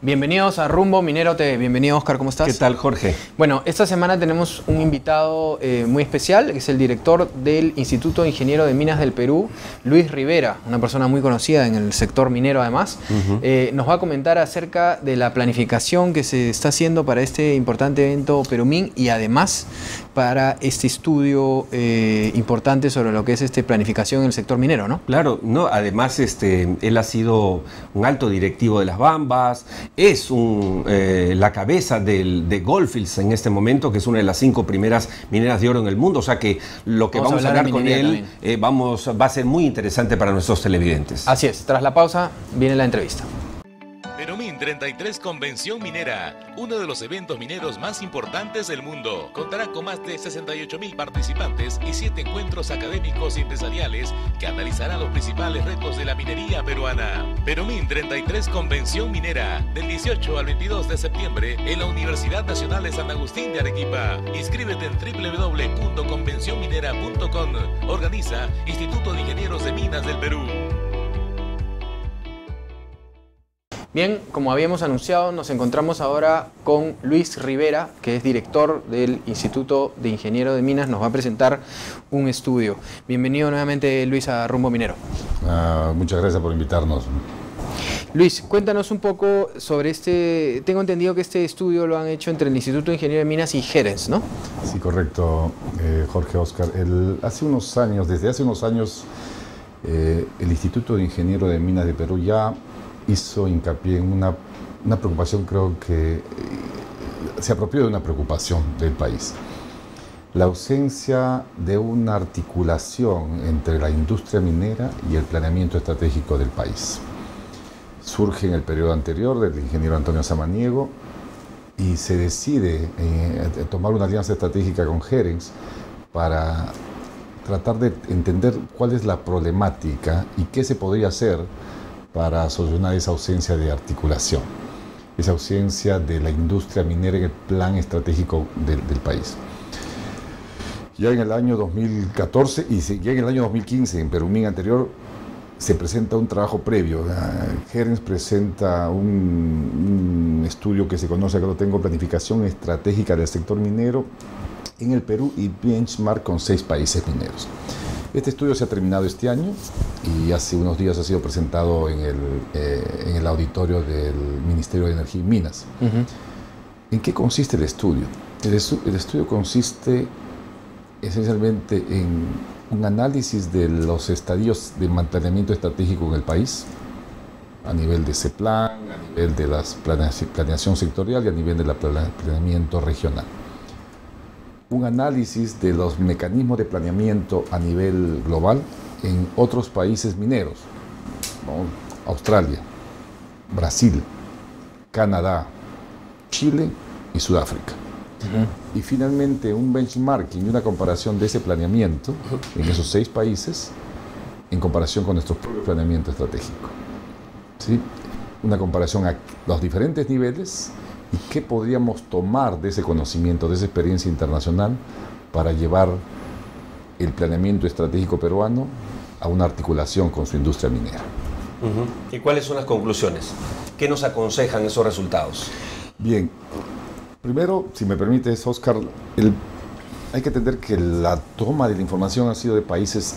Bienvenidos a Rumbo Minero TV. Bienvenido, Oscar, ¿cómo estás? ¿Qué tal, Jorge? Bueno, esta semana tenemos un invitado eh, muy especial, que es el director del Instituto de Ingeniero de Minas del Perú, Luis Rivera, una persona muy conocida en el sector minero además. Eh, nos va a comentar acerca de la planificación que se está haciendo para este importante evento Perumín y además para este estudio eh, importante sobre lo que es este planificación en el sector minero, ¿no? Claro, no, además este, él ha sido un alto directivo de las Bambas, es un, eh, la cabeza del, de Goldfields en este momento, que es una de las cinco primeras mineras de oro en el mundo, o sea que lo que vamos, a hablar, con él eh, vamos, va a ser muy interesante para nuestros televidentes. Así es, tras la pausa viene la entrevista. Perumín 33 Convención Minera, uno de los eventos mineros más importantes del mundo. Contará con más de 68 mil participantes y siete encuentros académicos y empresariales que analizarán los principales retos de la minería peruana. Perumín 33 Convención Minera, del 18 al 22 de septiembre en la Universidad Nacional de San Agustín de Arequipa. Inscríbete en www.convencionminera.com. Organiza Instituto de Ingenieros de Minas del Perú. Bien, como habíamos anunciado, nos encontramos ahora con Luis Rivera, que es director del Instituto de Ingeniero de Minas. Nos va a presentar un estudio. Bienvenido nuevamente, Luis, a Rumbo Minero. Ah, muchas gracias por invitarnos. Luis, cuéntanos un poco sobre este. Tengo entendido que este estudio lo han hecho entre el Instituto de Ingeniero de Minas y Jerez, ¿no? Sí, correcto, eh, Jorge Oscar. hace unos años, desde hace unos años, eh, el Instituto de Ingeniero de Minas de Perú ya hizo hincapié en una, una preocupación, creo que eh, se apropió de una preocupación del país. La ausencia de una articulación entre la industria minera y el planeamiento estratégico del país. Surge en el periodo anterior del ingeniero Antonio Samaniego y se decide eh, tomar una alianza estratégica con Jerens para tratar de entender cuál es la problemática y qué se podría hacer para solucionar esa ausencia de articulación, esa ausencia de la industria minera en el plan estratégico del, país. Ya en el año 2014 y ya en el año 2015, en Perumín anterior, se presenta un trabajo previo. Gerens presenta un, un, estudio que se conoce, que lo tengo, planificación estratégica del sector minero en el Perú y benchmark con seis países mineros. Este estudio se ha terminado este año y hace unos días ha sido presentado en el, eh, en el auditorio del Ministerio de Energía y Minas. ¿En qué consiste el estudio? El, el, estudio consiste esencialmente en un análisis de los estadios de mantenimiento estratégico en el país, a nivel de CEPLAN, a nivel de la planeación sectorial y a nivel del planeamiento regional un análisis de los mecanismos de planeamiento a nivel global en otros países mineros, Australia, Brasil, Canadá, Chile y Sudáfrica. Y finalmente un benchmarking y una comparación de ese planeamiento en esos seis países en comparación con nuestro propio planeamiento estratégico. ¿Sí? Una comparación a los diferentes niveles y qué podríamos tomar de ese conocimiento, de esa experiencia internacional para llevar el planeamiento estratégico peruano a una articulación con su industria minera. ¿Y cuáles son las conclusiones? ¿Qué nos aconsejan esos resultados? Bien, primero, si me permites, Oscar, hay que entender que la toma de la información ha sido de países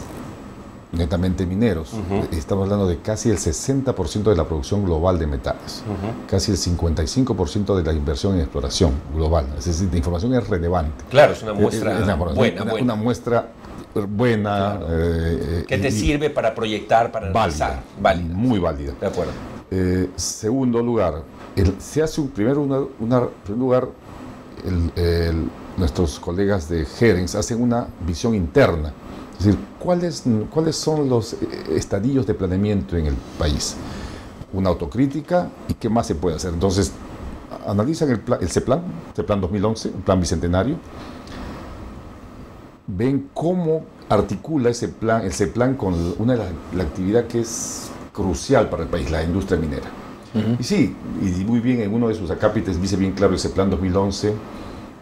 netamente mineros. Estamos hablando de casi el 60% de la producción global de metales, casi el 55% de la inversión en exploración global. Es decir, la información es relevante. Claro, es una muestra buena, una, muestra buena. Eh, ¿Qué te sirve para proyectar, para analizar? Válida, Muy válida. De acuerdo. Eh, segundo lugar, se hace un primero una, primer lugar nuestros colegas de Gerens hacen una visión interna es decir, ¿cuáles, ¿cuáles son los eh, estadillos de planeamiento en el país? Una autocrítica y qué más se puede hacer. Entonces, analizan el, plan, el CEPLAN, CEPLAN 2011, un plan bicentenario, ven cómo articula ese plan, el CEPLAN con una de las la actividad que es crucial para el país, la industria minera. Y sí, y muy bien, en uno de sus acápites dice bien claro ese plan 2011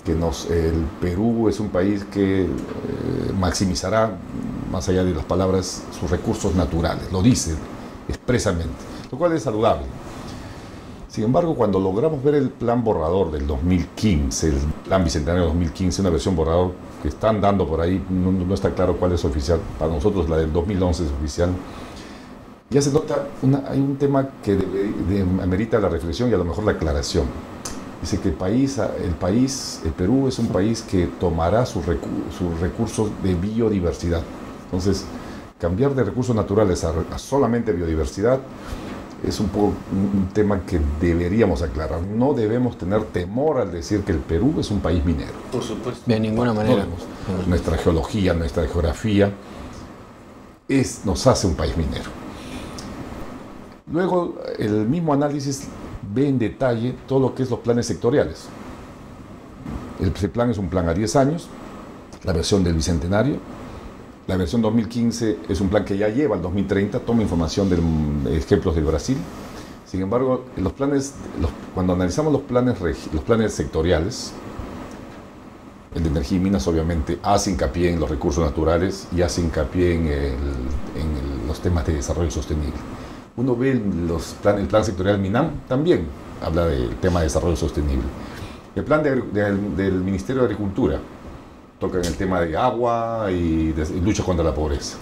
que nos, el Perú es un país que eh, maximizará, más allá de las palabras, sus recursos naturales, lo dice expresamente, lo cual es saludable. Sin embargo, cuando logramos ver el plan borrador del 2015, el plan bicentenario 2015, una versión borrador que están dando por ahí, no, está claro cuál es oficial, para nosotros la del 2011 es oficial, ya se nota, hay un tema que amerita la reflexión y a lo mejor la aclaración. Dice que el país, el país, el Perú es un país que tomará sus, recursos de biodiversidad. Entonces, cambiar de recursos naturales a solamente biodiversidad es un poco un tema que deberíamos aclarar. No debemos tener temor al decir que el Perú es un país minero. Por supuesto. De ninguna manera. nuestra geología, nuestra geografía es, nos hace un país minero. Luego, el mismo análisis ve en detalle todo lo que es los planes sectoriales. El plan es un plan a 10 años, la versión del Bicentenario, la versión 2015 es un plan que ya lleva al 2030, toma información de ejemplos del Brasil. Sin embargo, los planes, cuando analizamos los planes, los planes sectoriales, el de energía y minas obviamente hace hincapié en los recursos naturales y hace hincapié en, los temas de desarrollo sostenible. Uno ve los el plan sectorial MINAM también habla del tema de desarrollo sostenible. El plan del Ministerio de Agricultura tocan el tema de agua y, lucha contra la pobreza.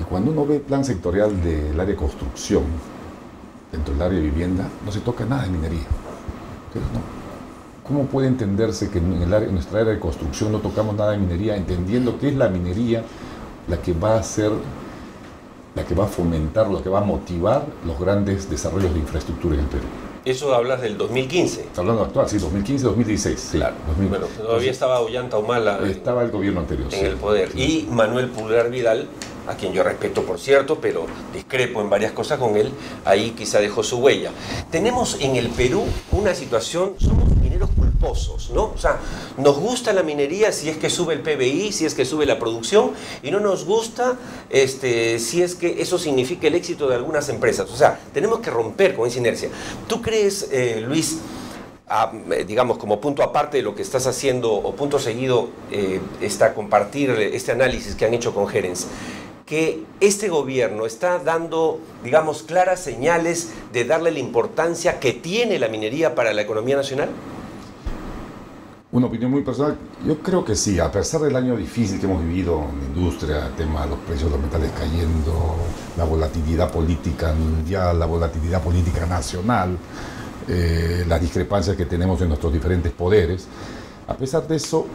Y cuando uno ve el plan sectorial del área de construcción, dentro del área de vivienda, no se toca nada de minería. ¿Cómo puede entenderse que en, en nuestra área de construcción no tocamos nada de minería, entendiendo que es la minería la que va a hacer, la que va a fomentar, la que va a motivar los grandes desarrollos de infraestructura en el Perú? Eso hablas del 2015. Está hablando actual, sí, 2015-2016. Claro. Bueno, todavía estaba Ollanta Humala. Estaba el gobierno anterior. En el poder. Y Manuel Pulgar Vidal, a quien yo respeto por cierto, pero discrepo en varias cosas con él, ahí quizá dejó su huella. Tenemos en el Perú una situación, somos culposos, ¿no? O sea, nos gusta la minería si es que sube el PBI, si es que sube la producción, y no nos gusta este, si es que eso significa el éxito de algunas empresas. O sea, tenemos que romper con esa inercia. ¿Tú crees, eh, Luis, eh, digamos, como punto aparte de lo que estás haciendo o punto seguido, eh, está compartir este análisis que han hecho con Gerens, que este gobierno está dando, digamos, claras señales de darle la importancia que tiene la minería para la economía nacional? Una opinión muy personal, yo creo que sí, a pesar del año difícil que hemos vivido en la industria, el tema de los precios de los metales cayendo, la volatilidad política mundial, la volatilidad política nacional, eh, las discrepancias que tenemos en nuestros diferentes poderes, a pesar de eso,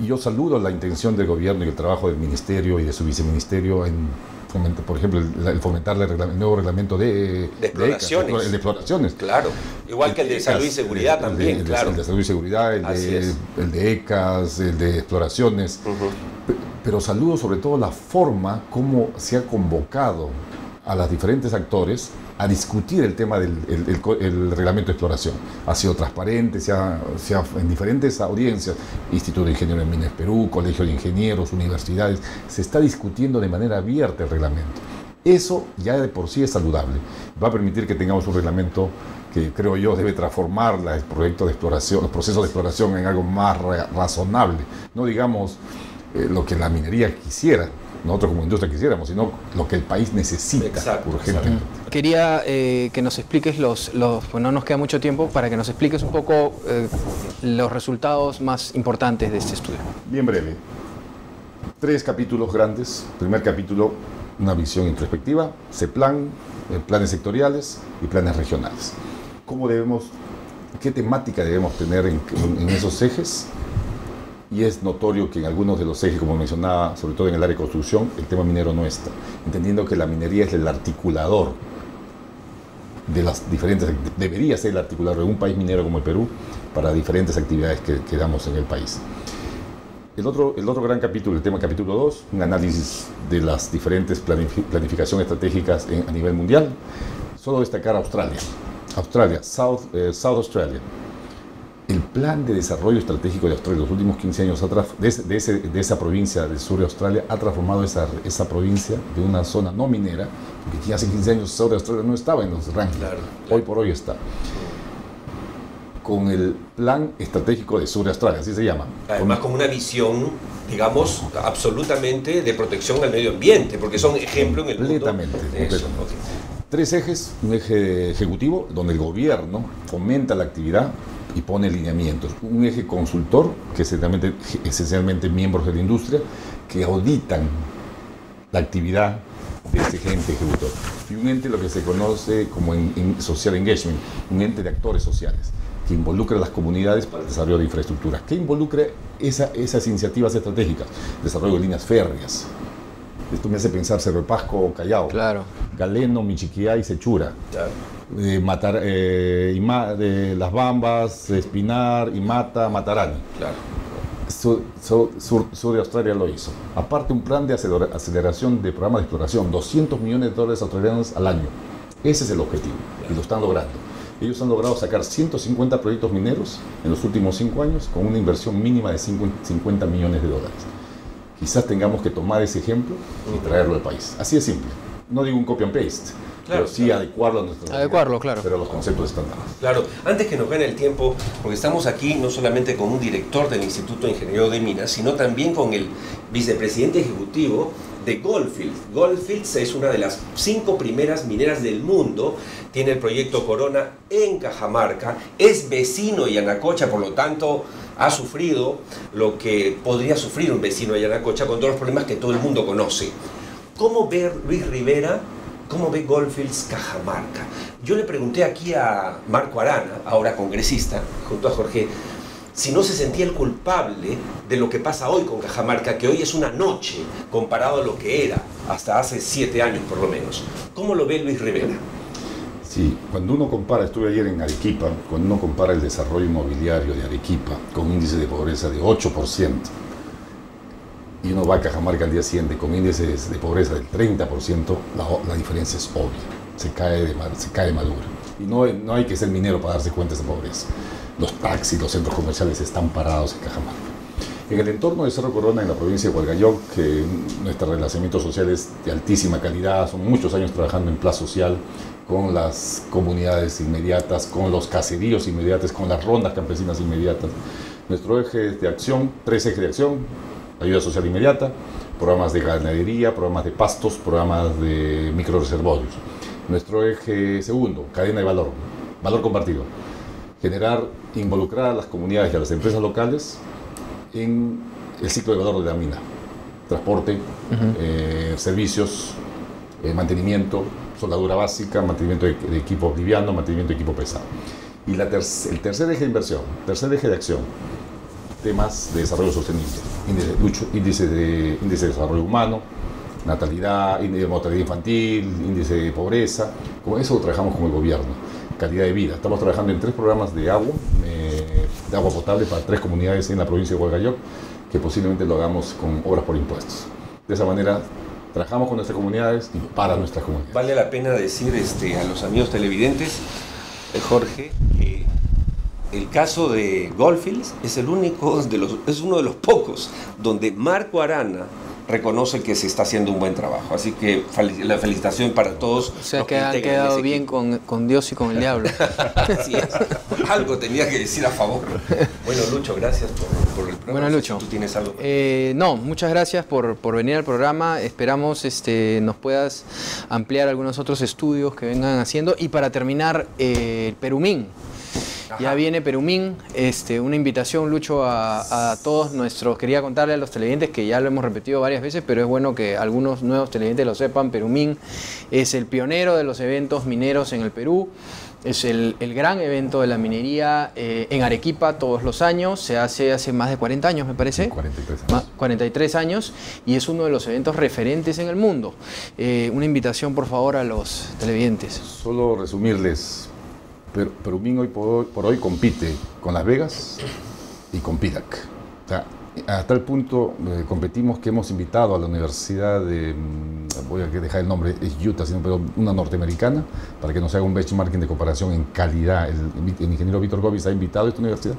yo saludo la intención del gobierno y el trabajo del ministerio y de su viceministerio en fomentar, por ejemplo, el, fomentar el, nuevo reglamento de, de exploraciones. el de exploraciones. Claro, igual que el de salud y seguridad también, claro. El de salud y seguridad, el, de, el de, ECAS, el de exploraciones. Pero saludo sobre todo la forma como se ha convocado a los diferentes actores a discutir el tema del el, reglamento de exploración. Ha sido transparente, se ha, en diferentes audiencias, Instituto de Ingenieros en Minas Perú, Colegio de Ingenieros, universidades, se está discutiendo de manera abierta el reglamento. Eso ya de por sí es saludable. Va a permitir que tengamos un reglamento que creo yo debe transformar el proyecto de exploración, los procesos de exploración en algo más razonable. No digamos eh, lo que la minería quisiera, nosotros como industria quisiéramos, sino lo que el país necesita urgentemente. Quería eh, que nos expliques los, los, pues no nos queda mucho tiempo, para que nos expliques un poco eh, los resultados más importantes de este estudio. Bien breve. Tres capítulos grandes. Primer capítulo, una visión introspectiva, CEPLAN, eh, planes sectoriales y planes regionales. ¿Cómo debemos, qué temática debemos tener en, en esos ejes? Y es notorio que en algunos de los ejes, como mencionaba, sobre todo en el área de construcción, el tema minero no está, entendiendo que la minería es el articulador de las diferentes, debería ser el articulador de un país minero como el Perú para diferentes actividades que, que damos en el país. El otro, el otro gran capítulo, el tema capítulo 2, un análisis de las diferentes planificaciones estratégicas a nivel mundial. Solo destacar Australia. Australia, South, eh, South Australia el plan de desarrollo estratégico de Australia los últimos 15 años de, esa provincia del sur de Australia ha transformado esa, esa provincia de una zona no minera, porque hace 15 años sur de Australia no estaba en los rankings, hoy por hoy está. Con el plan estratégico de sur de Australia, así se llama. Además con una visión, digamos, absolutamente de protección al medio ambiente, porque son ejemplo en el completamente, mundo. Tres ejes, un eje ejecutivo donde el gobierno fomenta la actividad y pone lineamientos. Un eje consultor, que es esencialmente, esencialmente miembros de la industria, que auditan la actividad de este ente ejecutor. Y un ente lo que se conoce como en, social engagement, un ente de actores sociales, que involucra a las comunidades para el desarrollo de infraestructuras, que involucra esa, esas iniciativas estratégicas, desarrollo de líneas férreas. Esto me hace pensar Cerro Pasco, Callao, claro. Galeno, Michiquia y Sechura. Claro. Eh, matar, eh, y ma- de Las Bambas, Espinar, y Mata, Matarani. Claro. Sur, sur- sur- sur de Australia lo hizo. Aparte, un plan de acelera- aceleración de programas de exploración, 200 millones de dólares australianos al año. Ese es el objetivo y lo están logrando. Ellos han logrado sacar 150 proyectos mineros en los últimos 5 años con una inversión mínima de 50 millones de dólares. Quizás tengamos que tomar ese ejemplo y traerlo al país. Así de simple. No digo un copy and paste, Claro, pero sí claro. adecuarlo a nuestra Adecuarlo, claro. Pero los conceptos están dados. Claro, antes que nos gane el tiempo, porque estamos aquí no solamente con un director del Instituto de Ingeniería de Minas, sino también con el vicepresidente ejecutivo de Goldfields. Goldfields es una de las cinco primeras mineras del mundo, tiene el proyecto Corona en Cajamarca, es vecino de Yanacocha, por lo tanto ha sufrido lo que podría sufrir un vecino de Yanacocha con todos los problemas que todo el mundo conoce. ¿Cómo ve Luis Rivera, cómo ve Goldfields Cajamarca? Yo le pregunté aquí a Marco Arana, ahora congresista, junto a Jorge, si no se sentía el culpable de lo que pasa hoy con Cajamarca, que hoy es una noche comparado a lo que era hasta hace siete años por lo menos. ¿Cómo lo ve Luis Rivera? Sí, cuando uno compara, estuve ayer en Arequipa, cuando uno compara el desarrollo inmobiliario de Arequipa con índice de pobreza de 8%, y uno va a Cajamarca al día siguiente con índices de pobreza del 30%, la, la diferencia es obvia, se cae de, se cae de madura. Y no, no hay que ser minero para darse cuenta de esa pobreza. Los taxis, los centros comerciales están parados en Cajamarca. En el entorno de Cerro Corona, en la provincia de Hualgayoc, que nuestro relacionamiento social es de altísima calidad, son muchos años trabajando en Plaza Social, con las comunidades inmediatas, con los caseríos inmediatos, con las rondas campesinas inmediatas. Nuestro eje de acción, tres ejes de acción, ayuda social inmediata, programas de ganadería, programas de pastos, programas de microreservorios. Nuestro eje segundo, cadena de valor, valor compartido. Generar, involucrar a las comunidades y a las empresas locales en el ciclo de valor de la mina. Transporte, eh, servicios, eh, mantenimiento, soldadura básica, mantenimiento de, de equipo liviano, mantenimiento de equipo pesado. Y la ter- el tercer eje de inversión, tercer eje de acción, temas de desarrollo sostenible, índice, de, índice de desarrollo humano, natalidad, índice de mortalidad infantil, índice de pobreza, como eso trabajamos con el gobierno, calidad de vida. Estamos trabajando en tres programas de agua, eh, de agua potable para tres comunidades en la provincia de Hualgayoc, que posiblemente lo hagamos con obras por impuestos. De esa manera, trabajamos con nuestras comunidades y para nuestras comunidades. Vale la pena decir este, a los amigos televidentes, eh, Jorge, que el caso de Goldfields es el único de los, es uno de los pocos donde Marco Arana reconoce que se está haciendo un buen trabajo. Así que la felicitación para todos. O sea los que han quedado bien con, con Dios y con el diablo. Así es. Algo tenía que decir a favor. Bueno, Lucho, gracias por, por el programa. Bueno, Lucho. ¿Tú tienes algo? Eh, no, muchas gracias por, por venir al programa. Esperamos este, nos puedas ampliar algunos otros estudios que vengan haciendo. Y para terminar, eh, el Ya viene Perumín, este, una invitación, Lucho, a, a todos nuestros. Quería contarle a los televidentes que ya lo hemos repetido varias veces, pero es bueno que algunos nuevos televidentes lo sepan. Perumín es el pionero de los eventos mineros en el Perú. Es el, el gran evento de la minería eh, en Arequipa todos los años. Se hace hace más de 40 años, me parece. 43 Ma- años. 43 años y es uno de los eventos referentes en el mundo. Eh, una invitación, por favor, a los televidentes. Solo resumirles, Per- Perumín hoy por, hoy por hoy compite con Las Vegas y con PIDAC. O sea, hasta el punto eh, competimos que hemos invitado a la Universidad de, mm, voy a dejar el nombre, es Utah, sino, pero una norteamericana, para que nos haga un benchmarking de comparación en calidad. El, ingeniero Víctor Gomis ha invitado a esta universidad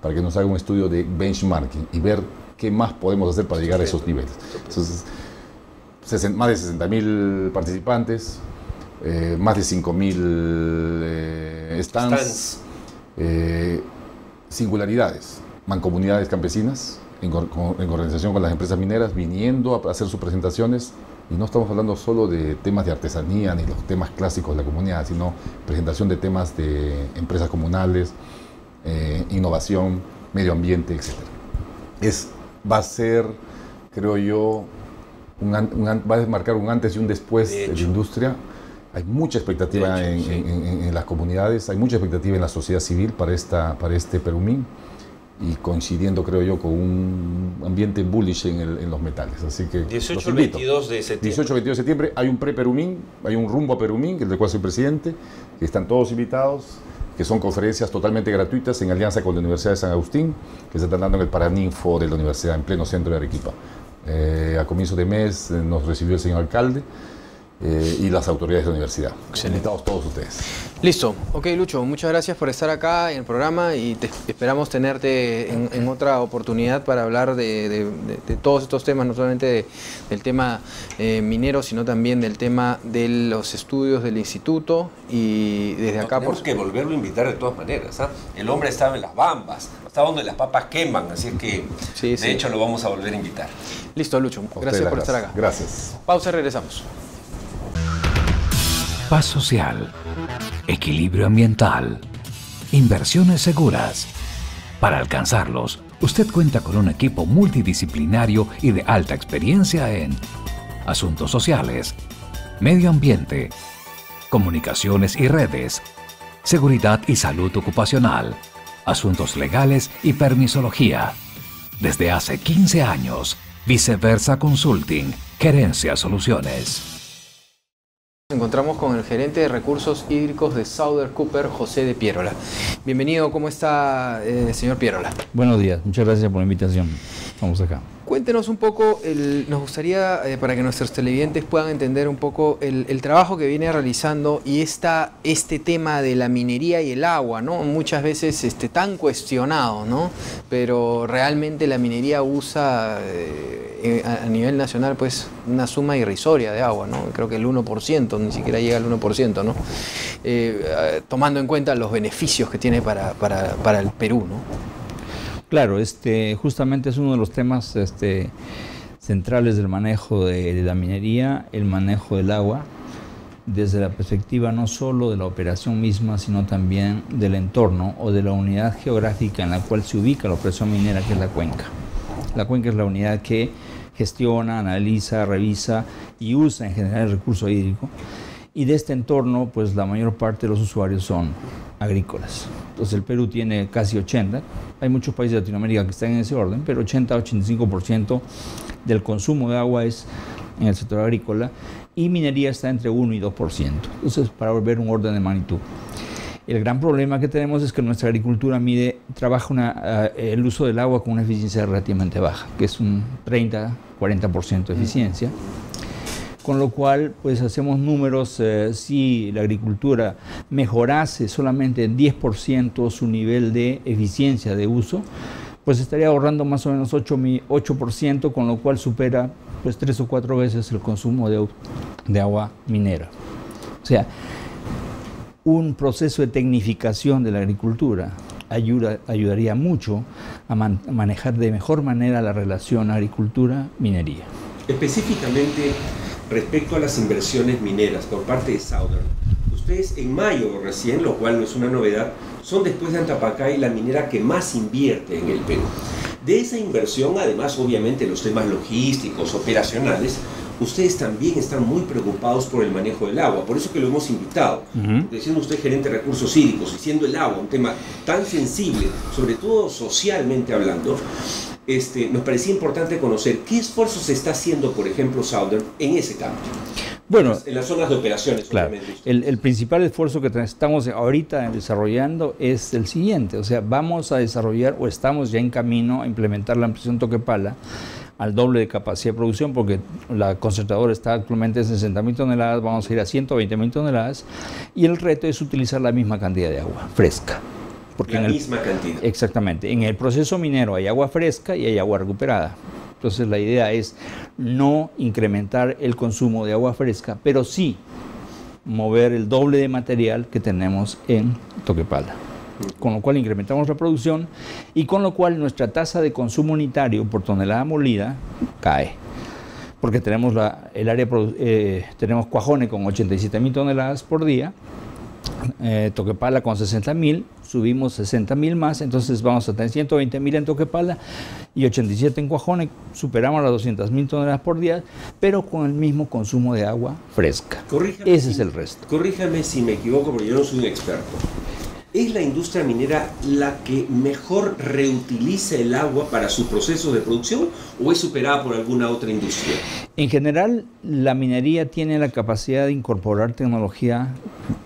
para que nos haga un estudio de benchmarking y ver qué más podemos hacer para llegar a esos niveles. Entonces, más de 60 mil participantes, eh, más de 5 mil eh, stands, Stands. eh, singularidades, mancomunidades campesinas, en, organización con las empresas mineras, viniendo a hacer sus presentaciones. Y no estamos hablando solo de temas de artesanía ni los temas clásicos de la comunidad, sino presentación de temas de empresas comunales, eh, innovación, medio ambiente, etc. Es, va a ser, creo yo, va a marcar un antes y un después de, la industria. Hay mucha expectativa en, las comunidades, hay mucha expectativa en la sociedad civil para, esta, para este Perumín y coincidiendo, creo yo, con un ambiente bullish en, los metales. Así que 18 22 de septiembre. 18 22 de septiembre hay un pre-Perumín, hay un rumbo a Perumín, el del cual soy presidente, que están todos invitados, que son conferencias totalmente gratuitas en alianza con la Universidad de San Agustín, que se están dando en el Paraninfo de la universidad, en pleno centro de Arequipa. Eh, a comienzo de mes eh, nos recibió el señor alcalde eh, y las autoridades de la universidad. Invitados todos ustedes. Listo. Ok, Lucho, muchas gracias por estar acá en el programa y esperamos tenerte en, otra oportunidad para hablar de, todos estos temas, no solamente del tema eh, minero, sino también del tema de los estudios del instituto y desde acá... Tenemos por... que volverlo a invitar de todas maneras. ¿ah? El hombre estaba en las bambas, estaba donde las papas queman, así que de hecho lo vamos a volver a invitar. Listo, Lucho. Gracias por estar acá. Gracias. Pausa y regresamos. Paz social, equilibrio ambiental, inversiones seguras. Para alcanzarlos, usted cuenta con un equipo multidisciplinario y de alta experiencia en asuntos sociales, medio ambiente, comunicaciones y redes, seguridad y salud ocupacional, asuntos legales y permisología. Desde hace 15 años, Viceversa Consulting, Gerencia Soluciones. Nos encontramos con el gerente de recursos hídricos de Southern Cooper, José de Pierola. Bienvenido, ¿cómo está, eh, señor Pierola? Buenos días, muchas gracias por la invitación. Vamos acá. Cuéntenos un poco, nos gustaría, eh, para que nuestros televidentes puedan entender un poco el, trabajo que viene realizando y esta, este tema de la minería y el agua, ¿no? Muchas veces este, tan cuestionado, ¿no? Pero realmente la minería usa eh, a, nivel nacional pues una suma irrisoria de agua, ¿no? Creo que el 1%, ni siquiera llega al 1%, ¿no? Eh, tomando en cuenta los beneficios que tiene para, para, para el Perú, ¿no? Claro, este, justamente es uno de los temas este, centrales del manejo de, la minería, el manejo del agua, desde la perspectiva no solo de la operación misma, sino también del entorno o de la unidad geográfica en la cual se ubica la operación minera, que es la cuenca. La cuenca es la unidad que gestiona, analiza, revisa y usa en general el recurso hídrico. Y de este entorno, pues la mayor parte de los usuarios son agrícolas. Entonces el Perú tiene casi 80, hay muchos países de Latinoamérica que están en ese orden, pero 80-85% del consumo de agua es en el sector agrícola y minería está entre 1 y 2%. Entonces, para volver un orden de magnitud. El gran problema que tenemos es que nuestra agricultura mide, trabaja eh, el uso del agua con una eficiencia relativamente baja, que es un 30-40% de eficiencia con lo cual pues hacemos números, eh, si la agricultura mejorase solamente en 10% su nivel de eficiencia de uso, pues estaría ahorrando más o menos 8%, 8% con lo cual supera pues tres o cuatro veces el consumo de, de agua minera. O sea, un proceso de tecnificación de la agricultura ayuda, ayudaría mucho a manejar de mejor manera la relación agricultura-minería. Específicamente, respecto a las inversiones mineras por parte de Southern. Ustedes en mayo recién, lo cual no es una novedad, son después de Antapacay la minera que más invierte en el Perú. De esa inversión, además obviamente los temas logísticos, operacionales, ustedes también están muy preocupados por el manejo del agua, por eso que lo hemos invitado. Diciendo usted gerente de recursos hídricos y siendo el agua un tema tan sensible, sobre todo socialmente hablando, este, nos parecía importante conocer qué esfuerzos se está haciendo, por ejemplo, Southern en ese campo. Bueno, en las zonas de operaciones. Claro, el, el, principal esfuerzo que estamos ahorita desarrollando es el siguiente, o sea, vamos a desarrollar o estamos ya en camino a implementar la ampliación Toquepala al doble de capacidad de producción, porque la concentradora está actualmente en 60 mil toneladas, vamos a ir a 120 mil toneladas, y el reto es utilizar la misma cantidad de agua fresca. Porque la misma cantidad. Exactamente. En el proceso minero hay agua fresca y hay agua recuperada. Entonces la idea es no incrementar el consumo de agua fresca, pero sí mover el doble de material que tenemos en Toquepala. Con lo cual incrementamos la producción y con lo cual nuestra tasa de consumo unitario por tonelada molida cae. Porque tenemos la, el área, eh, tenemos Cuajone con 87 mil toneladas por día, eh, Toquepala con 60 mil, subimos 60 mil más, entonces vamos a tener 120 mil en Toquepala y 87 en Cuajone, superamos las 200 mil toneladas por día, pero con el mismo consumo de agua fresca. Ese es el resto. Corríjame si me equivoco, porque yo no soy un experto. ¿Es la industria minera la que mejor reutiliza el agua para su proceso de producción o es superada por alguna otra industria? En general, la minería tiene la capacidad de incorporar tecnología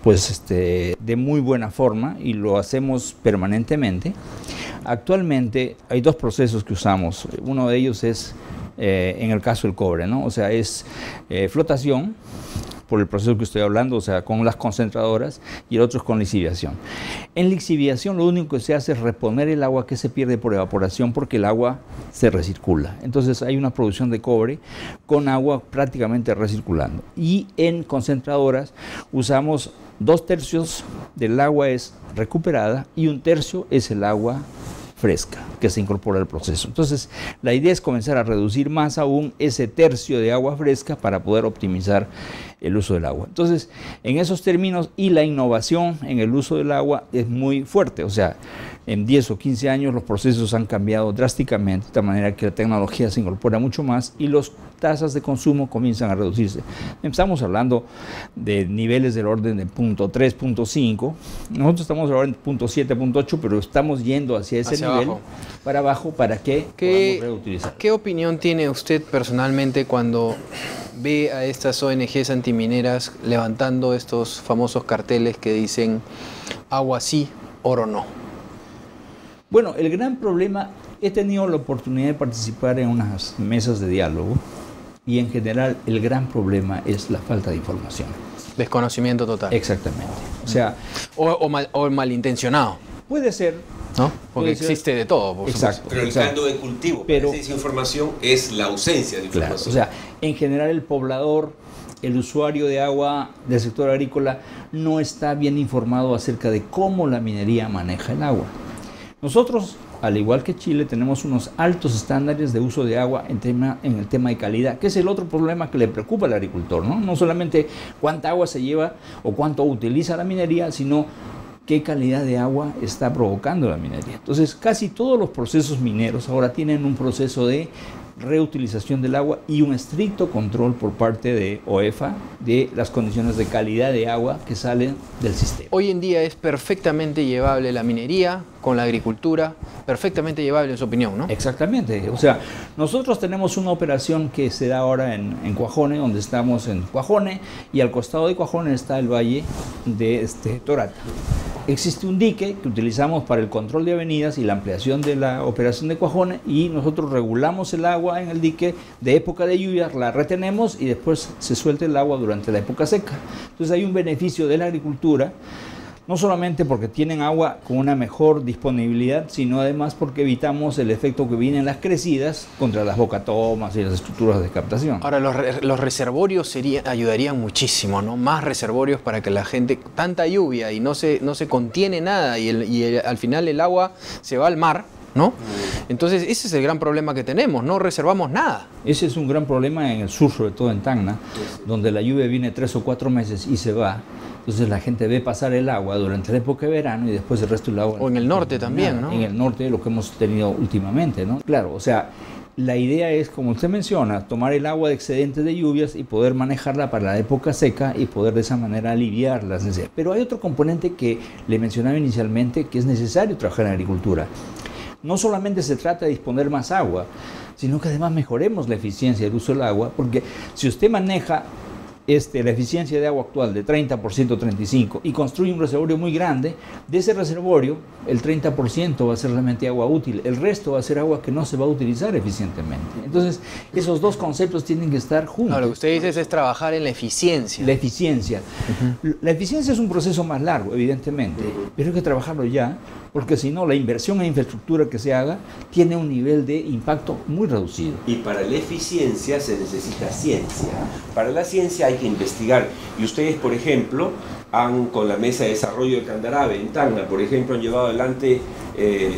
pues, este, de muy buena forma y lo hacemos permanentemente. Actualmente hay dos procesos que usamos. Uno de ellos es, eh, en el caso del cobre, ¿no? o sea, es eh, flotación por el proceso que estoy hablando, o sea, con las concentradoras, y el otro es con lixiviación. En lixiviación lo único que se hace es reponer el agua que se pierde por evaporación porque el agua se recircula. Entonces hay una producción de cobre con agua prácticamente recirculando. Y en concentradoras usamos dos tercios del agua es recuperada y un tercio es el agua fresca que se incorpora al proceso. Entonces, la idea es comenzar a reducir más aún ese tercio de agua fresca para poder optimizar el uso del agua. Entonces, en esos términos y la innovación en el uso del agua es muy fuerte. O sea, en 10 o 15 años los procesos han cambiado drásticamente, de tal manera que la tecnología se incorpora mucho más y las tasas de consumo comienzan a reducirse. Estamos hablando de niveles del orden de punto 3, Nosotros estamos ahora en punto 7, pero estamos yendo hacia ese nivel para abajo para que ¿Qué, ¿Qué opinión tiene usted personalmente cuando ve a estas ONGs antimineras levantando estos famosos carteles que dicen agua sí, oro no? Bueno, el gran problema, he tenido la oportunidad de participar en unas mesas de diálogo y en general el gran problema es la falta de información. Desconocimiento total. Exactamente. O sea... O, mal, malintencionado. Puede ser, ¿no? Porque existe de todo, por exacto, Pero el caldo de cultivo pero esa información es la ausencia de información. o sea, en general el poblador, el usuario de agua del sector agrícola no está bien informado acerca de cómo la minería maneja el agua. Nosotros, al igual que Chile, tenemos unos altos estándares de uso de agua en, el tema de calidad, que es el otro problema que le preocupa al agricultor, ¿no? No solamente cuánta agua se lleva o cuánto utiliza la minería, sino qué calidad de agua está provocando la minería. Entonces, casi todos los procesos mineros ahora tienen un proceso de reutilización del agua y un estricto control por parte de OEFA de las condiciones de calidad de agua que salen del sistema. Hoy en día es perfectamente llevable la minería con la agricultura, perfectamente llevable en su opinión, ¿no? Exactamente. O sea, nosotros tenemos una operación que se da ahora en, en Cuajone, donde estamos en Cuajone, y al costado de Cuajone está el valle de este, Torata existe un dique que utilizamos para el control de avenidas y la ampliación de la operación de cuajones y nosotros regulamos el agua en el dique de época de lluvia, la retenemos y después se suelta el agua durante la época seca. Entonces hay un beneficio de la agricultura no solamente porque tienen agua con una mejor disponibilidad, sino además porque evitamos el efecto que viene en las crecidas contra las bocatomas y las estructuras de captación. Ahora, los, reservorios ayudarían muchísimo, ¿no? Más reservorios para que la gente, tanta lluvia y no se, no se contiene nada y, al final el agua se va al mar, ¿no? Entonces, ese es el gran problema que tenemos, no reservamos nada. Ese es un gran problema en el sur, sobre todo en Tacna, donde la lluvia viene tres o cuatro meses y se va. Entonces la gente ve pasar el agua durante la época de verano y después el resto del agua. O en el norte también, ¿no? En el norte, lo que hemos tenido últimamente, ¿no? Claro, o sea, la idea es, como usted menciona, tomar el agua de excedentes de lluvias y poder manejarla para la época seca y poder de esa manera aliviar las necesidades. Pero hay otro componente que le mencionaba inicialmente que es necesario trabajar en agricultura. No solamente se trata de disponer más agua, sino que además mejoremos la eficiencia del uso del agua, porque si usted maneja este, la eficiencia de agua actual de 30%, 35% y construye un reservorio muy grande, de ese reservorio el 30% va a ser realmente agua útil, el resto va a ser agua que no se va a utilizar eficientemente. Entonces, esos dos conceptos tienen que estar juntos. lo que usted dice es trabajar en la eficiencia. La eficiencia. La eficiencia es un proceso más largo, evidentemente, pero hay que trabajarlo ya porque si no la inversión en infraestructura que se haga tiene un nivel de impacto muy reducido. Y para la eficiencia se necesita ciencia. Para la ciencia hay que investigar. Y ustedes, por ejemplo, han con la mesa de desarrollo de Candarabe en Tacna, por ejemplo, han llevado adelante, eh,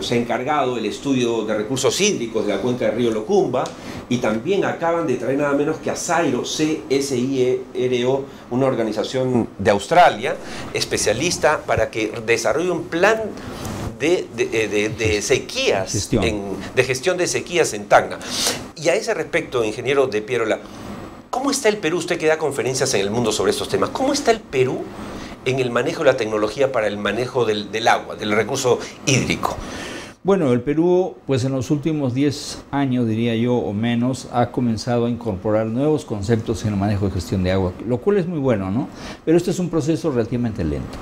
se ha encargado el estudio de recursos hídricos de la cuenca del río Locumba y también acaban de traer nada menos que a Zairo, CSIRO, una organización de Australia especialista para que desarrolle un plan de, de, sequías, de gestión de sequías en Tacna. Y a ese respecto, ingeniero de Pierola, ¿cómo está el Perú? Usted que da conferencias en el mundo sobre estos temas, ¿cómo está el Perú en el manejo de la tecnología para el manejo del, agua, del recurso hídrico? Bueno, el Perú, pues en los últimos 10 años, diría yo, o menos, ha comenzado a incorporar nuevos conceptos en el manejo de gestión de agua, lo cual es muy bueno, ¿no? Pero este es un proceso relativamente lento.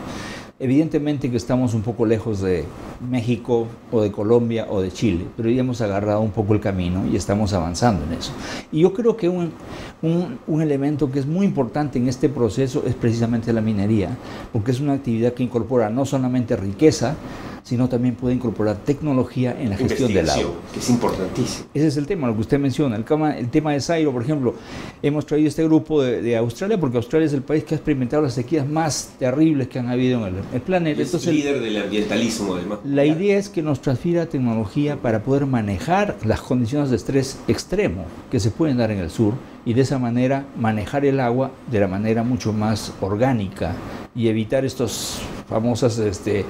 Evidentemente que estamos un poco lejos de México o de Colombia o de Chile, pero ya hemos agarrado un poco el camino y estamos avanzando en eso. Y yo creo que un, un, elemento que es muy importante en este proceso es precisamente la minería, porque es una actividad que incorpora no solamente riqueza, sino también puede incorporar tecnología en la gestión del agua. que es importantísimo. Ese es el tema, lo que usted menciona. El, el tema de Zairo, por ejemplo, hemos traído este grupo de, Australia porque Australia es el país que ha experimentado las sequías más terribles que han habido en el, planeta. Es el líder del ambientalismo, además. La idea es que nos transfiera tecnología para poder manejar las condiciones de estrés extremo que se pueden dar en el sur y de esa manera manejar el agua de la manera mucho más orgánica y evitar estos famosas este,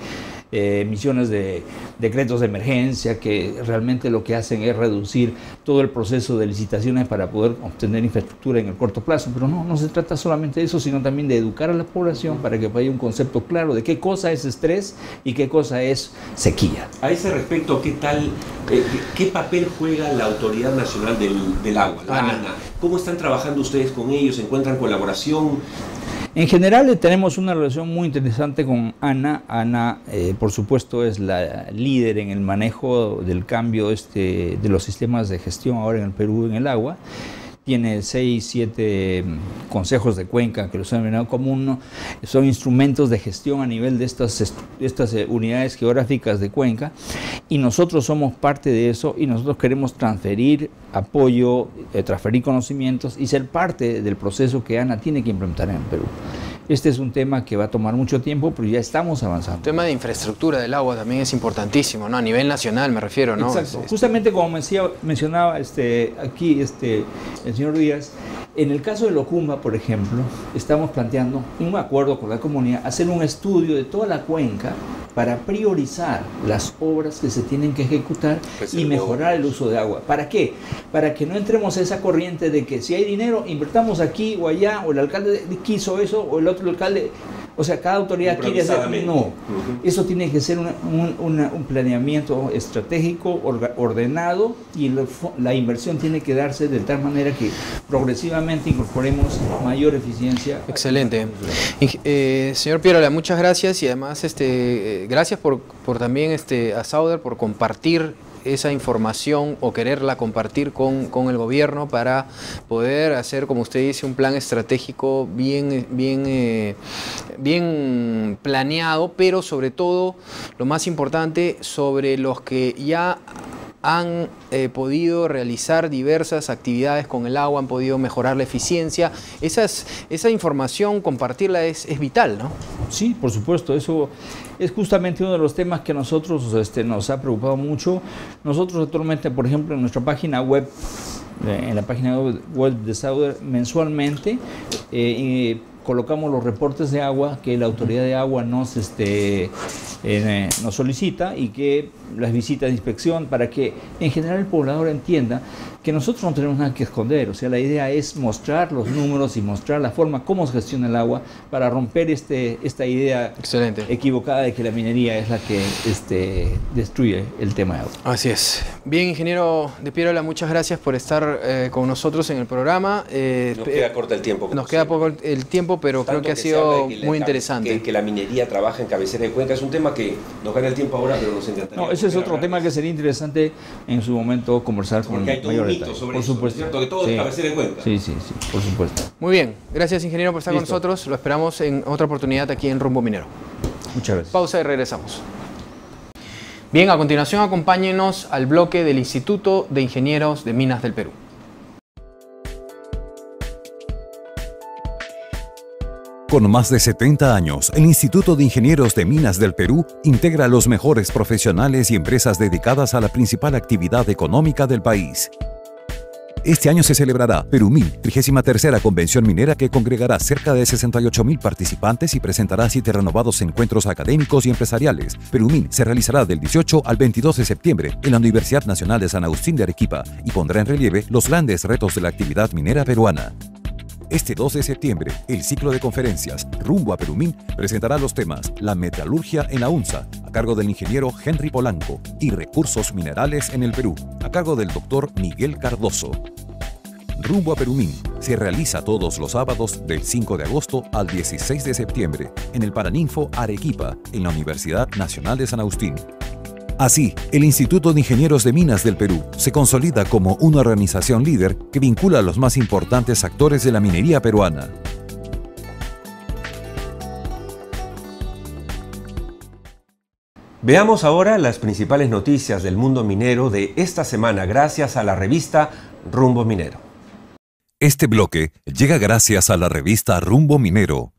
eh, emisiones de decretos de emergencia que realmente lo que hacen es reducir todo el proceso de licitaciones para poder obtener infraestructura en el corto plazo. Pero no, no se trata solamente de eso, sino también de educar a la población para que haya un concepto claro de qué cosa es estrés y qué cosa es sequía. A ese respecto, ¿qué tal, eh, qué papel juega la Autoridad Nacional del, Agua, la ANA? ¿Cómo están trabajando ustedes con ellos? ¿Encuentran colaboración? En general tenemos una relación muy interesante con Ana. Ana, eh, por supuesto, es la líder en el manejo del cambio este, de los sistemas de gestión ahora en el Perú en el agua tiene seis, siete mm, consejos de cuenca que los han denominado como uno, son instrumentos de gestión a nivel de estas, estas eh, unidades geográficas de cuenca y nosotros somos parte de eso y nosotros queremos transferir apoyo, eh, transferir conocimientos y ser parte del proceso que ANA tiene que implementar en Perú. Este es un tema que va a tomar mucho tiempo, pero ya estamos avanzando. El tema de infraestructura del agua también es importantísimo, ¿no? A nivel nacional me refiero, ¿no? Exacto. Justamente como mencionaba este, aquí este, el señor Díaz, en el caso de Locumba, por ejemplo, estamos planteando un acuerdo con la comunidad, hacer un estudio de toda la cuenca para priorizar las obras que se tienen que ejecutar pues y mejorar el uso de agua. ¿Para qué? Para que no entremos en esa corriente de que si hay dinero, invertamos aquí o allá, o el alcalde quiso eso, o el otro alcalde o sea, cada autoridad quiere hacer... No, eso tiene que ser un, planeamiento estratégico, ordenado, y la inversión tiene que darse de tal manera que progresivamente incorporemos mayor eficiencia. Excelente. Eh, señor Pierola, muchas gracias y además este, eh, gracias por, por también este, a Sauder por compartir esa información o quererla compartir con, el gobierno para poder hacer, como usted dice, un plan estratégico bien, bien, eh, bien planeado, pero sobre todo, lo más importante, sobre los que ya han eh, podido realizar diversas actividades con el agua, han podido mejorar la eficiencia. Esa información, compartirla es, es vital, ¿no? Sí, por supuesto, eso es justamente uno de los temas que nosotros este, nos ha preocupado mucho. Nosotros actualmente, por ejemplo, en nuestra página web, en la página web de Sauder, mensualmente eh, colocamos los reportes de agua que la autoridad de agua nos, este, eh, nos solicita y que las visitas de inspección para que en general el poblador entienda que nosotros no tenemos nada que esconder, o sea, la idea es mostrar los números y mostrar la forma cómo se gestiona el agua para romper este, esta idea Excelente. equivocada de que la minería es la que este, destruye el tema de agua. Así es. Bien, ingeniero de Pierola, muchas gracias por estar eh, con nosotros en el programa. Eh, nos queda corto el tiempo. Nos queda poco el tiempo, pero creo que, ha sido muy interesante. Que, la minería trabaja en cabecera de cuenca es un tema que nos gana el tiempo ahora, pero nos encantaría. No, ese es otro tema que sería interesante en su momento conversar con por supuesto. ¿cierto? Que todo sí. cabecera de cuenta. Sí, sí, sí, por supuesto. Muy bien. Gracias, ingeniero, por estar con nosotros. Lo esperamos en otra oportunidad aquí en Rumbo Minero. Muchas gracias. Pausa y regresamos. Bien, a continuación acompáñenos al bloque del Instituto de Ingenieros de Minas del Perú. Con más de 70 años, el Instituto de Ingenieros de Minas del Perú integra a los mejores profesionales y empresas dedicadas a la principal actividad económica del país. Este año se celebrará Perumín, 33 Convención Minera que congregará cerca de 68.000 participantes y presentará siete renovados encuentros académicos y empresariales. Perumín se realizará del 18 al 22 de septiembre en la Universidad Nacional de San Agustín de Arequipa y pondrá en relieve los grandes retos de la actividad minera peruana. Este 2 de septiembre, el ciclo de conferencias Rumbo a Perumín presentará los temas La metalurgia en la UNSA, a cargo del ingeniero Henry Polanco, y Recursos minerales en el Perú, a cargo del doctor Miguel Cardoso. Rumbo a Perumín se realiza todos los sábados del 5 de agosto al 16 de septiembre en el Paraninfo Arequipa, en la Universidad Nacional de San Agustín. Así, el Instituto de Ingenieros de Minas del Perú se consolida como una organización líder que vincula a los más importantes actores de la minería peruana. Veamos ahora las principales noticias del mundo minero de esta semana gracias a la revista Rumbo Minero. Este bloque llega gracias a la revista Rumbo Minero.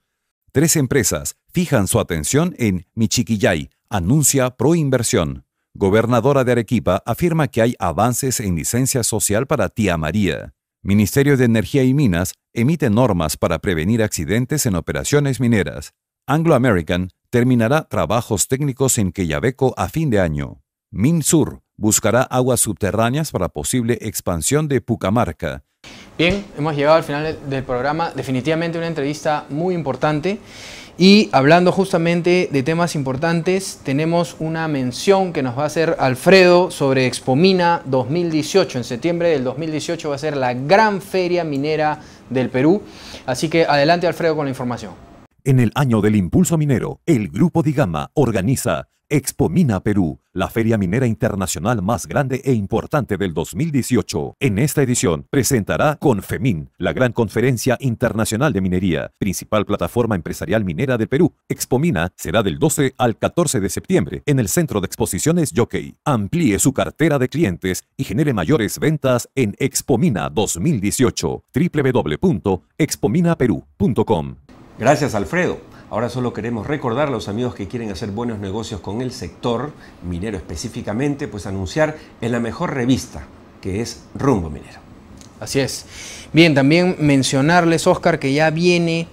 Tres empresas fijan su atención en Michiquillay, anuncia proinversión. Gobernadora de Arequipa afirma que hay avances en licencia social para Tía María. Ministerio de Energía y Minas emite normas para prevenir accidentes en operaciones mineras. Anglo American terminará trabajos técnicos en Quellaveco a fin de año. MinSur buscará aguas subterráneas para posible expansión de Pucamarca. Bien, hemos llegado al final del programa. Definitivamente una entrevista muy importante. Y hablando justamente de temas importantes, tenemos una mención que nos va a hacer Alfredo sobre Expomina 2018. En septiembre del 2018 va a ser la gran feria minera del Perú. Así que adelante Alfredo con la información. En el año del impulso minero, el Grupo Digama organiza Expo Mina Perú, la feria minera internacional más grande e importante del 2018. En esta edición presentará Confemin, la gran conferencia internacional de minería, principal plataforma empresarial minera del Perú. Expo Mina será del 12 al 14 de septiembre en el Centro de Exposiciones Jockey. Amplíe su cartera de clientes y genere mayores ventas en Expo Mina 2018. www.expominaperú.com. Gracias Alfredo. Ahora solo queremos recordar a los amigos que quieren hacer buenos negocios con el sector minero específicamente, pues anunciar en la mejor revista, que es Rumbo Minero. Así es. Bien, también mencionarles, Oscar, que ya viene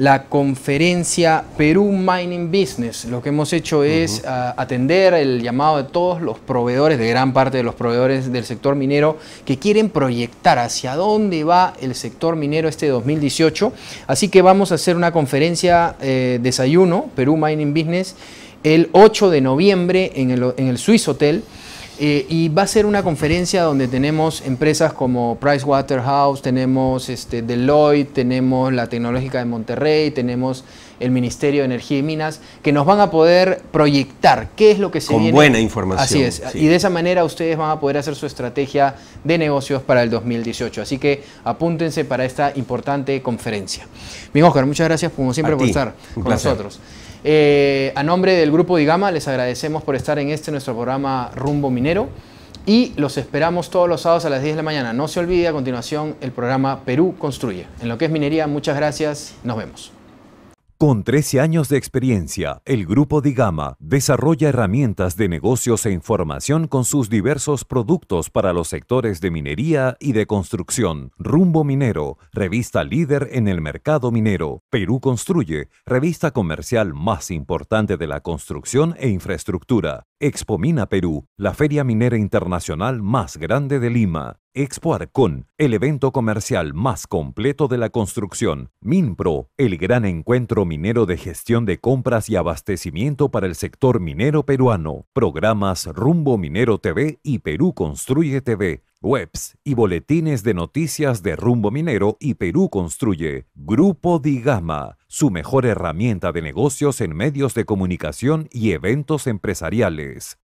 la conferencia Perú Mining Business. Lo que hemos hecho es ah, atender el llamado de todos los proveedores, de gran parte de los proveedores del sector minero, que quieren proyectar hacia dónde va el sector minero este 2018. Así que vamos a hacer una conferencia eh, desayuno, Perú Mining Business, el 8 de noviembre en el, en el Swiss Hotel. Eh, y va a ser una conferencia donde tenemos empresas como Pricewaterhouse, tenemos este, Deloitte, tenemos la Tecnológica de Monterrey, tenemos el Ministerio de Energía y Minas, que nos van a poder proyectar qué es lo que se Con viene. buena información. Así es. sí. Y de esa manera ustedes van a poder hacer su estrategia de negocios para el 2018. Así que apúntense para esta importante conferencia. Bien, Oscar, muchas gracias como siempre A por ti. estar Un con placer. nosotros. Eh, a nombre del Grupo Digama les agradecemos por estar en este nuestro programa Rumbo Minero y los esperamos todos los sábados a las 10 de la mañana. No se olvide a continuación el programa Perú Construye. En lo que es minería, muchas gracias. Nos vemos. Con 13 años de experiencia, el Grupo Digama desarrolla herramientas de negocios e información con sus diversos productos para los sectores de minería y de construcción. Rumbo Minero, revista líder en el mercado minero. Perú Construye, revista comercial más importante de la construcción e infraestructura. Expo Mina Perú, la feria minera internacional más grande de Lima. Expo Arcón, el evento comercial más completo de la construcción. Minpro, el gran encuentro minero de gestión de compras y abastecimiento para el sector minero peruano. Programas Rumbo Minero TV y Perú Construye TV. Webs y boletines de noticias de Rumbo Minero y Perú Construye. Grupo Digama, su mejor herramienta de negocios en medios de comunicación y eventos empresariales.